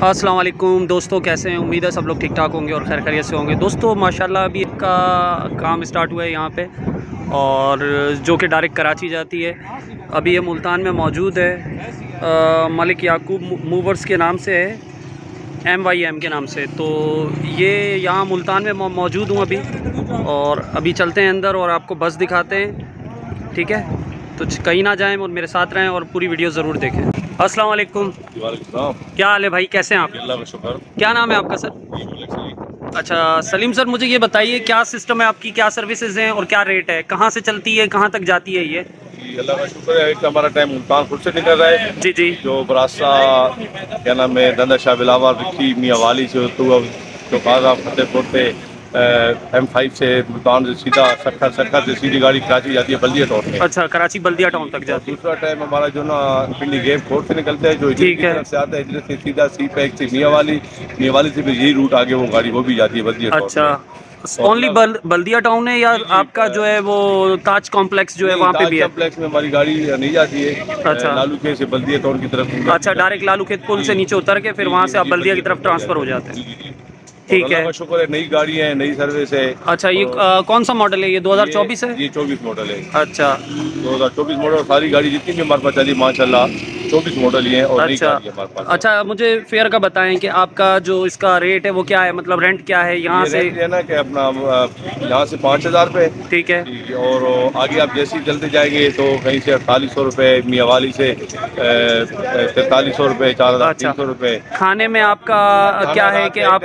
वालेकुम दोस्तों कैसे हैं? उम्मीद है सब लोग ठीक ठाक होंगे और खैर खैरियत से होंगे। दोस्तों माशाल्लाह अभी का काम स्टार्ट हुआ है यहाँ पे और जो कि डायरेक्ट कराची जाती है। अभी ये मुल्तान में मौजूद है। आ, मलिक याकूब मूवर्स के नाम से है। एम वाई एम के नाम से। तो ये यहाँ मुल्तान में मौजूद हूँ अभी और अभी चलते हैं अंदर और आपको बस दिखाते हैं। ठीक है? तो कहीं ना जाएँ और मेरे साथ रहें और पूरी वीडियो ज़रूर देखें। अस्सलाम वालेकुम। क्या हाल है भाई? कैसे हैं आप? अल्लाह का शुक्र। क्या नाम है आपका सर? अच्छा सलीम सर मुझे ये बताइए क्या सिस्टम है आपकी? क्या सर्विसेज़ हैं और क्या रेट है? कहाँ से चलती है? कहाँ तक जाती है ये? अल्लाह का शुक्र है एक हमारा टाइम मुल्तानपुर से निकल रहा है। जी जी। जो बरासा क्या नाम है दंदा शाह बिलावर रिक्की मियाँ वाली से होते हुआ जो काजा फतेहपुर पे एम फाइव से मुल्तान से सीधा सखर सखर से सीधी गाड़ी कराची जाती है बल्दिया टाउन में। अच्छा कराची बल्दिया टाउन तक जाती है। दूसरा टाइम हमारा जो ना पिंडी गेम कोर्ट से निकलता है जो ठीक है। से आता है इधर से सीधा सी पैक से मियाँ वाली मियाँ वाली से भी यही रूट आगे वो गाड़ी वो भी जाती है बल्दिया अच्छा। ओनली बल, बल्दिया टाउन है या आपका जो है वो ताज कॉम्प्लेक्स जो है वहाँ पे भी है? कॉम्प्लेक्स में हमारी गाड़ी नहीं जाती है। अच्छा। लालू के से बल्दिया टाउन की तरफ़। अच्छा डायरेक्ट लालू खेत पुल से नीचे उतर के फिर वहाँ से आप बल्दिया की तरफ़ ट्रांसफ़र हो जाते हैं। ठीक है। शुक्र है नई गाड़ी है नई सर्विस है। अच्छा ये आ, कौन सा मॉडल है? ये 2024 है? ये चौबीस मॉडल है। अच्छा। 2024 मॉडल सारी गाड़ी जितनी भी हमारे पास चली माशाल्लाह चौबीस मॉडल ही है और अच्छा। है अच्छा मुझे फेयर का बताएँ कि आपका जो इसका रेट है वो क्या है? मतलब रेंट क्या है? यहाँ ये से है ना कि अपना यहाँ से पाँच हज़ार रुपये ठीक है। और आगे आप जैसे ही चलते जाएँगे तो कहीं से अड़तालीस सौ रुपये मियावाली से तैतालीस सौ रुपये चार हज़ार अच्छा। तीन सौ रुपये खाने में आपका क्या है कि आप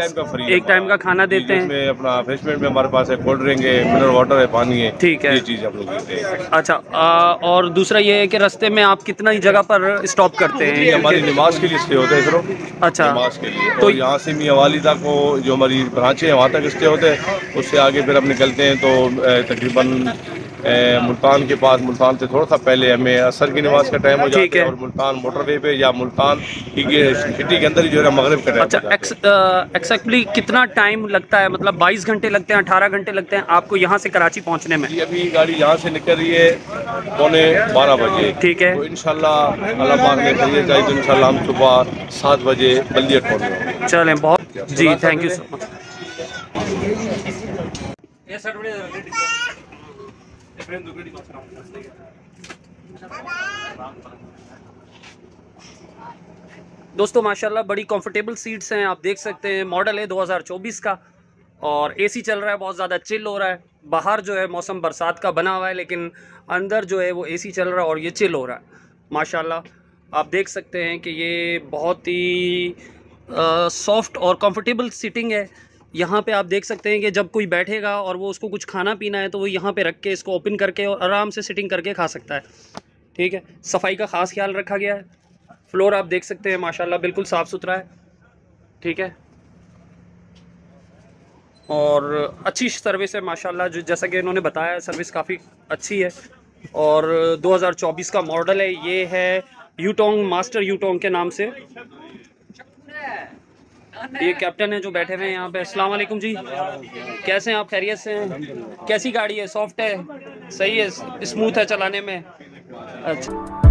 एक टाइम का खाना देते हैं। अपना फ्रेशमेंट में हमारे पास है कोल्ड ड्रिंक है मिनरल वाटर है पानी है ठीक है। ये चीज़ हम लोग देते हैं। अच्छा आ, और दूसरा ये है कि रस्ते में आप कितना ही जगह पर स्टॉप करते हैं? हमारी नमाज़ के लिए स्टे होते हैं अच्छा। नमाज़ के लिए। तो- यहाँ से मियाँ वालिदा को जो हमारी ब्रांचें हैं वहाँ तक स्टे होते हैं। उससे आगे फिर हम निकलते हैं तो तकरीबन मुल्तान के पास मुल्तान से थोड़ा सा पहले हमें असर की नमाज़ का टाइम हो जाता है। और मुल्तान मोटरवे पे या मुल्तान की सिटी के अंदर ही जो है मगरब का अच्छा। एक्सैक्टली कितना टाइम लगता है? मतलब 22 घंटे लगते हैं 18 घंटे लगते हैं आपको यहाँ से कराची पहुँचने में? अभी गाड़ी यहाँ से निकल रही है पौने बारह बजे। ठीक है। तो इंशाल्लाह अल्लाह पाक ने करिए जाए तो इंशाल्लाह हम सुबह सात बजे बल्दिया पहुँच चलें बहुत जी थैंक यू सो मच दोस्तों, माशाल्लाह, बड़ी कंफर्टेबल सीट्स हैं, आप देख सकते हैं मॉडल है 2024 का, और एसी चल रहा है, बहुत ज़्यादा चिल हो रहा है। बाहर जो है, मौसम बरसात का बना हुआ है, लेकिन अंदर जो है, वो एसी चल रहा है और ये चिल हो रहा है। माशाल्लाह, आप देख सकते हैं कि ये बहुत ही सॉफ्ट और कंफर्टेबल सीटिंग है। यहाँ पे आप देख सकते हैं कि जब कोई बैठेगा और वो उसको कुछ खाना पीना है तो वो यहाँ पे रख के इसको ओपन करके और आराम से सिटिंग करके खा सकता है। ठीक है? सफ़ाई का ख़ास ख्याल रखा गया है। फ्लोर आप देख सकते हैं, माशाल्लाह बिल्कुल साफ़ सुथरा है। ठीक है? और अच्छी सर्विस है, माशाल्लाह जो जैसा कि इन्होंने बताया सर्विस काफ़ी अच्छी है। और 2024 का मॉडल है, ये है यूटोंग मास्टर यूटोंग के नाम से। ये कैप्टन है जो बैठे हुए हैं यहाँ पे। अस्सलाम वालेकुम जी। कैसे हैं आप? खैरियत से हैं? कैसी गाड़ी है? सॉफ्ट है? सही है? स्मूथ है चलाने में? अच्छा।